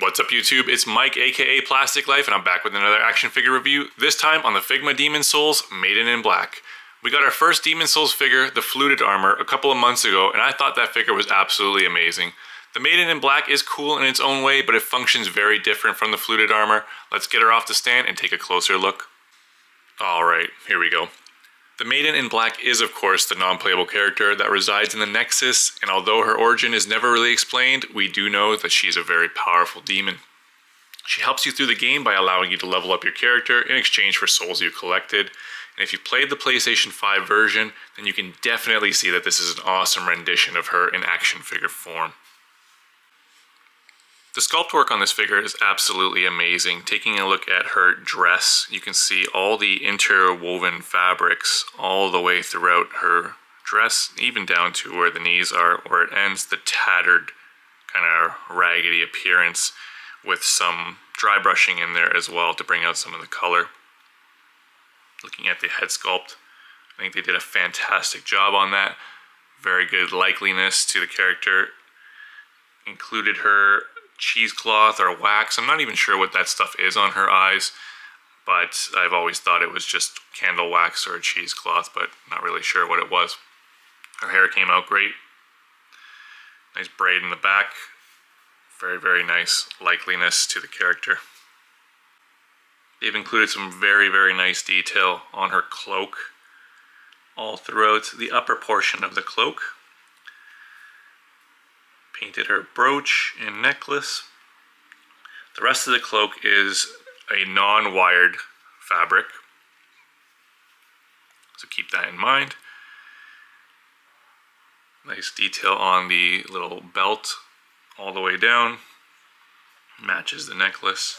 What's up YouTube? It's Mike aka PlasticLyfe and I'm back with another action figure review, this time on the Figma Demon's Souls Maiden in Black. We got our first Demon's Souls figure, the Fluted Armor, a couple of months ago and I thought that figure was absolutely amazing. The Maiden in Black is cool in its own way, but it functions very different from the Fluted Armor. Let's get her off the stand and take a closer look. Alright, here we go. The Maiden in Black is, of course, the non-playable character that resides in the Nexus, and although her origin is never really explained, we do know that she's a very powerful demon. She helps you through the game by allowing you to level up your character in exchange for souls you collected, and if you played the PlayStation 5 version, then you can definitely see that this is an awesome rendition of her in action figure form. The sculpt work on this figure is absolutely amazing. Taking a look at her dress, you can see all the interwoven fabrics all the way throughout her dress, even down to where the knees are, where it ends, the tattered kind of raggedy appearance with some dry brushing in there as well to bring out some of the color. Looking at the head sculpt, I think they did a fantastic job on that. Very good likeliness to the character. Included her cheesecloth or wax. I'm not even sure what that stuff is on her eyes, but I've always thought it was just candle wax or cheesecloth, but not really sure what it was. Her hair came out great. Nice braid in the back. Very, very nice likeliness to the character. They've included some very, very nice detail on her cloak all throughout the upper portion of the cloak painted her brooch and necklace. The rest of the cloak is a non-wired fabric. So keep that in mind. Nice detail on the little belt all the way down. Matches the necklace.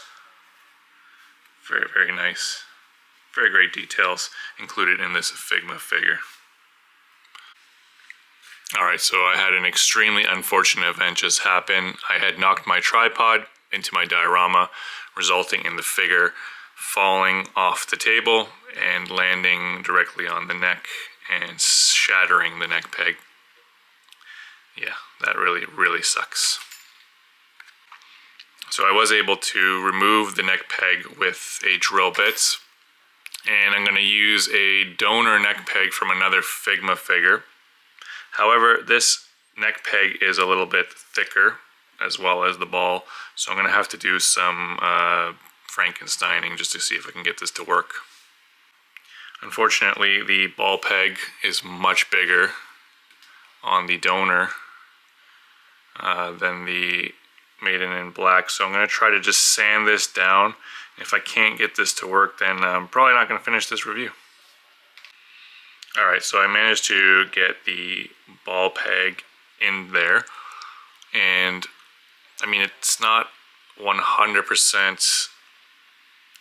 Very, very nice. Very great details included in this Figma figure. Alright, so I had an extremely unfortunate event just happen. I had knocked my tripod into my diorama, resulting in the figure falling off the table and landing directly on the neck and shattering the neck peg. Yeah, that really, really sucks. So I was able to remove the neck peg with a drill bit and I'm going to use a donor neck peg from another Figma figure. However, this neck peg is a little bit thicker as well as the ball, so I'm going to have to do some uh, Frankensteining just to see if I can get this to work. Unfortunately, the ball peg is much bigger on the donor uh, than the Maiden in Black, so I'm going to try to just sand this down. If I can't get this to work, then I'm probably not going to finish this review. Alright, so I managed to get the ball peg in there. And, I mean, it's not 100%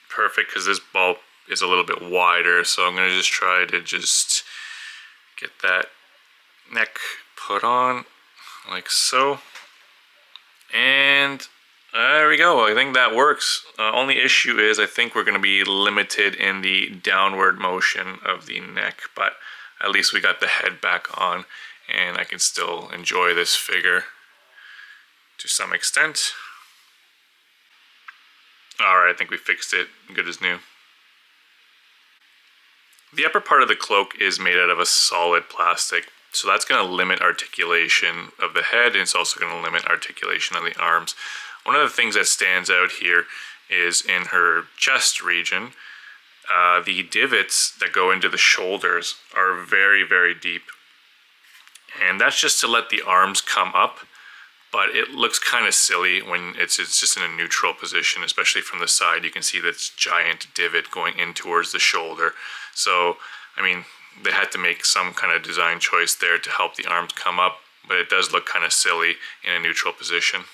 perfect because this ball is a little bit wider. So I'm to just try to just get that neck put on like so. And there we go. I think that works. Uh, only issue is I think we're going to be limited in the downward motion of the neck, but at least we got the head back on and I can still enjoy this figure to some extent. Alright, I think we fixed it. Good as new. The upper part of the cloak is made out of a solid plastic, so that's going to limit articulation of the head and it's also going to limit articulation of the arms. One of the things that stands out here is in her chest region, uh, the divots that go into the shoulders are very, very deep. And that's just to let the arms come up, but it looks kind of silly when it's, it's just in a neutral position, especially from the side. You can see this giant divot going in towards the shoulder. So, I mean, they had to make some kind of design choice there to help the arms come up, but it does look kind of silly in a neutral position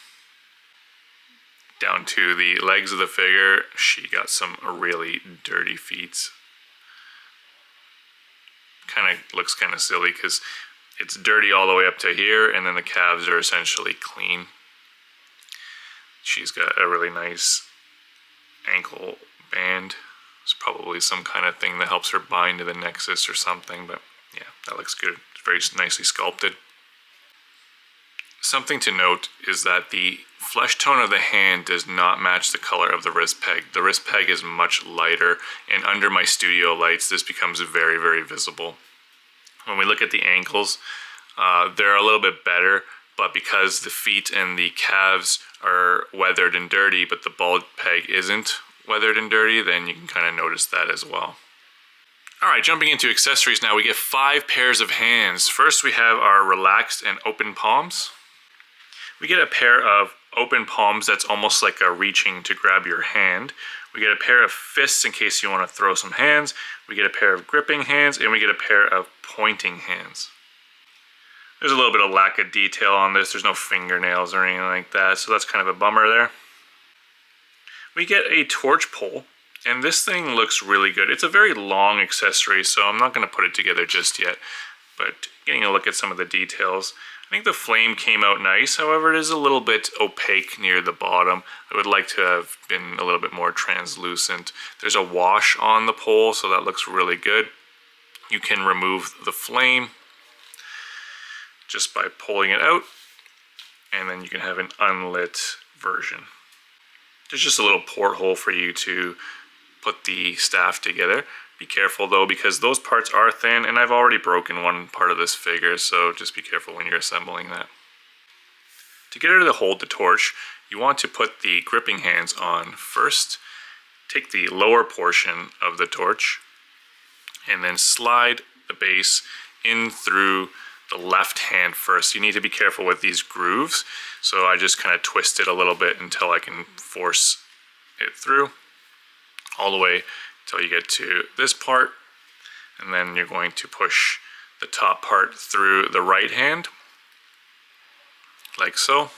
down to the legs of the figure, she got some really dirty feet. Kind of looks kind of silly because it's dirty all the way up to here, and then the calves are essentially clean. She's got a really nice ankle band. It's probably some kind of thing that helps her bind to the nexus or something, but yeah, that looks good. It's very nicely sculpted. something to note is that the flesh tone of the hand does not match the color of the wrist peg. The wrist peg is much lighter and under my studio lights this becomes very very visible. When we look at the ankles, uh, they're a little bit better but because the feet and the calves are weathered and dirty but the ball peg isn't weathered and dirty then you can kind of notice that as well. Alright, jumping into accessories now, we get five pairs of hands. First we have our relaxed and open palms. We get a pair of open palms that's almost like a reaching to grab your hand. We get a pair of fists in case you want to throw some hands. We get a pair of gripping hands, and we get a pair of pointing hands. There's a little bit of lack of detail on this. There's no fingernails or anything like that, so that's kind of a bummer there. We get a torch pole, and this thing looks really good. It's a very long accessory, so I'm not going to put it together just yet. But getting a look at some of the details, I think the flame came out nice. However, it is a little bit opaque near the bottom. I would like to have been a little bit more translucent. There's a wash on the pole, so that looks really good. You can remove the flame just by pulling it out, and then you can have an unlit version. There's just a little porthole for you to put the staff together. Be careful though because those parts are thin and I've already broken one part of this figure so just be careful when you're assembling that. To get her to hold the torch you want to put the gripping hands on first. Take the lower portion of the torch and then slide the base in through the left hand first. You need to be careful with these grooves so I just kind of twist it a little bit until I can force it through all the way until you get to this part. And then you're going to push the top part through the right hand, like so.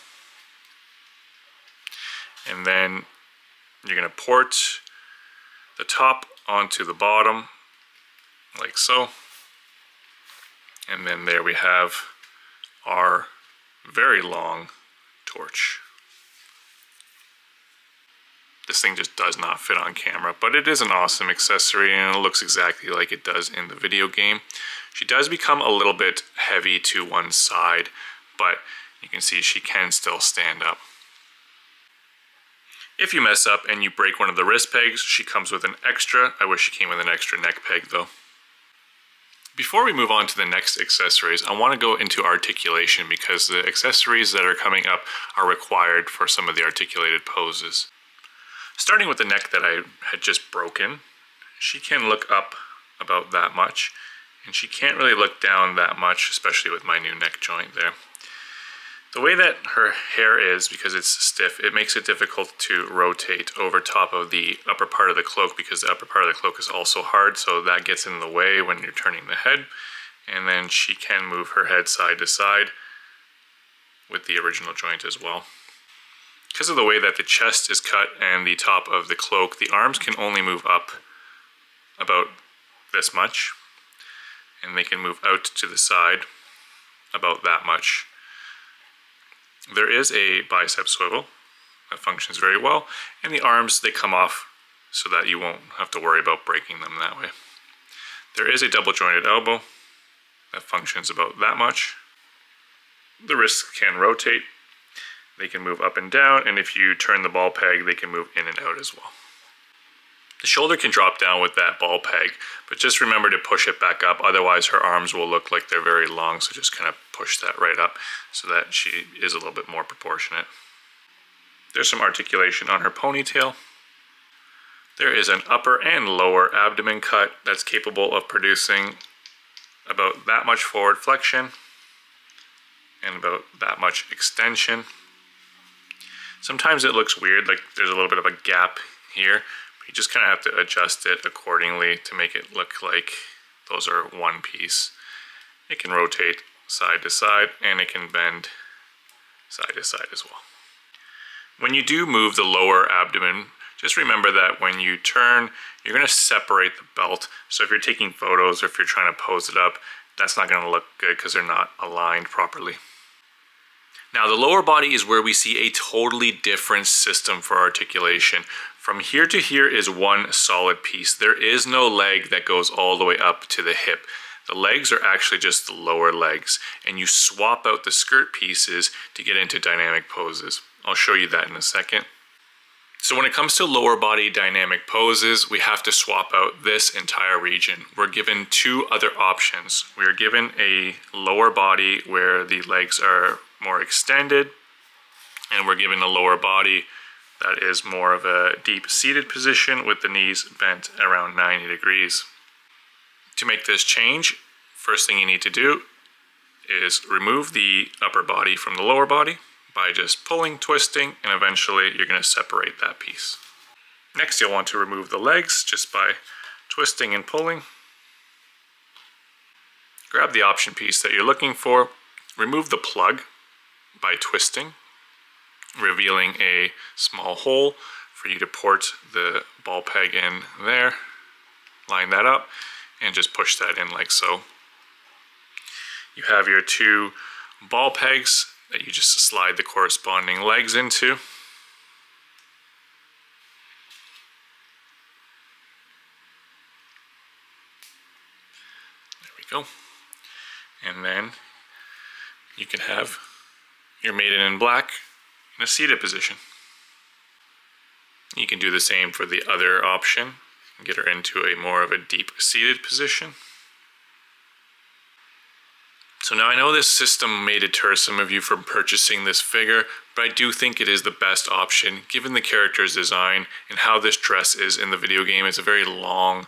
And then you're going to port the top onto the bottom, like so. And then there we have our very long torch. This thing just does not fit on camera, but it is an awesome accessory and it looks exactly like it does in the video game. She does become a little bit heavy to one side, but you can see she can still stand up. If you mess up and you break one of the wrist pegs, she comes with an extra. I wish she came with an extra neck peg though. Before we move on to the next accessories, I want to go into articulation because the accessories that are coming up are required for some of the articulated poses. Starting with the neck that I had just broken, she can look up about that much, and she can't really look down that much, especially with my new neck joint there. The way that her hair is, because it's stiff, it makes it difficult to rotate over top of the upper part of the cloak because the upper part of the cloak is also hard, so that gets in the way when you're turning the head. And then she can move her head side to side with the original joint as well. Because of the way that the chest is cut and the top of the cloak, the arms can only move up about this much. And they can move out to the side about that much. There is a bicep swivel that functions very well. And the arms, they come off so that you won't have to worry about breaking them that way. There is a double jointed elbow that functions about that much. The wrists can rotate they can move up and down, and if you turn the ball peg, they can move in and out as well. The shoulder can drop down with that ball peg, but just remember to push it back up, otherwise her arms will look like they're very long, so just kind of push that right up so that she is a little bit more proportionate. There's some articulation on her ponytail. There is an upper and lower abdomen cut that's capable of producing about that much forward flexion and about that much extension. Sometimes it looks weird, like there's a little bit of a gap here. You just kind of have to adjust it accordingly to make it look like those are one piece. It can rotate side to side and it can bend side to side as well. When you do move the lower abdomen, just remember that when you turn, you're going to separate the belt. So if you're taking photos or if you're trying to pose it up, that's not going to look good because they're not aligned properly. Now the lower body is where we see a totally different system for articulation. From here to here is one solid piece. There is no leg that goes all the way up to the hip. The legs are actually just the lower legs, and you swap out the skirt pieces to get into dynamic poses. I'll show you that in a second. So when it comes to lower body dynamic poses, we have to swap out this entire region. We're given two other options. We are given a lower body where the legs are more extended, and we're given a lower body that is more of a deep seated position with the knees bent around 90 degrees. To make this change, first thing you need to do is remove the upper body from the lower body by just pulling, twisting, and eventually you're going to separate that piece. Next, you'll want to remove the legs just by twisting and pulling. Grab the option piece that you're looking for, remove the plug by twisting, revealing a small hole for you to port the ball peg in there. Line that up and just push that in like so. You have your two ball pegs that you just slide the corresponding legs into. There we go. And then you can have your maiden in black in a seated position. You can do the same for the other option, get her into a more of a deep seated position. So now I know this system may deter some of you from purchasing this figure, but I do think it is the best option given the character's design and how this dress is in the video game. It's a very long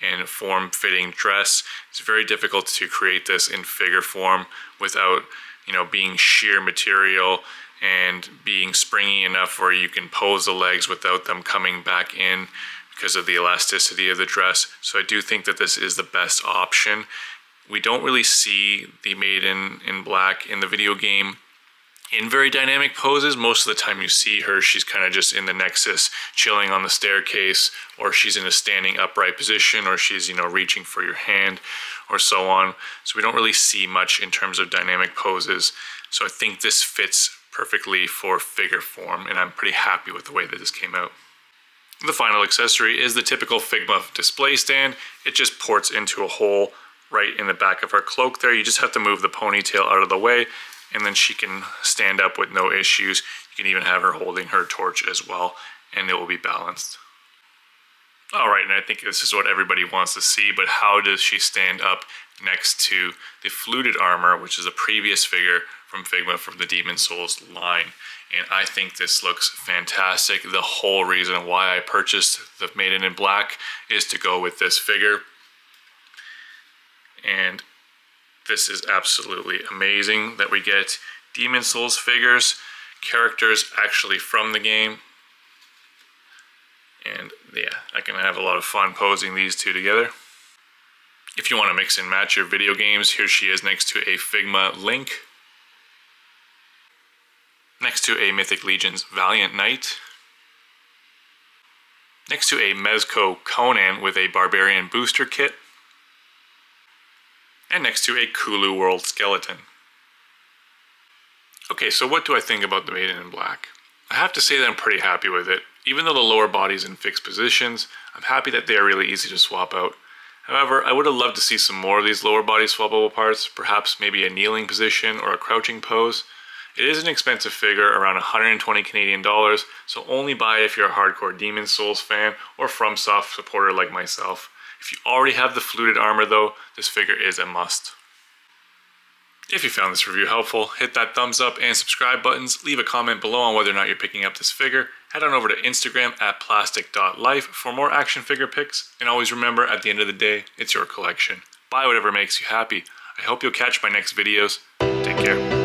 and form-fitting dress. It's very difficult to create this in figure form without, you know, being sheer material and being springy enough where you can pose the legs without them coming back in because of the elasticity of the dress. So I do think that this is the best option. We don't really see the maiden in black in the video game in very dynamic poses. Most of the time you see her, she's kind of just in the nexus, chilling on the staircase, or she's in a standing upright position, or she's, you know, reaching for your hand, or so on. So we don't really see much in terms of dynamic poses. So I think this fits perfectly for figure form, and I'm pretty happy with the way that this came out. The final accessory is the typical Figma display stand. It just ports into a hole right in the back of her cloak there. You just have to move the ponytail out of the way and then she can stand up with no issues. You can even have her holding her torch as well and it will be balanced. All right, and I think this is what everybody wants to see, but how does she stand up next to the fluted armor, which is a previous figure from Figma from the Demon's Souls line. And I think this looks fantastic. The whole reason why I purchased the Maiden in Black is to go with this figure and this is absolutely amazing that we get Demon's Souls figures, characters actually from the game. And yeah, I can have a lot of fun posing these two together. If you want to mix and match your video games, here she is next to a Figma Link. Next to a Mythic Legion's Valiant Knight. Next to a Mezco Conan with a Barbarian booster kit and next to a Kulu World skeleton. Okay, so what do I think about the Maiden in Black? I have to say that I'm pretty happy with it. Even though the lower body's in fixed positions, I'm happy that they are really easy to swap out. However, I would have loved to see some more of these lower body swappable parts, perhaps maybe a kneeling position or a crouching pose. It is an expensive figure, around 120 Canadian dollars, so only buy it if you're a hardcore Demon's Souls fan or FromSoft supporter like myself. If you already have the fluted armor though, this figure is a must. If you found this review helpful, hit that thumbs up and subscribe buttons, leave a comment below on whether or not you're picking up this figure, head on over to Instagram at plastic.life for more action figure pics, and always remember at the end of the day, it's your collection. Buy whatever makes you happy. I hope you'll catch my next videos. Take care.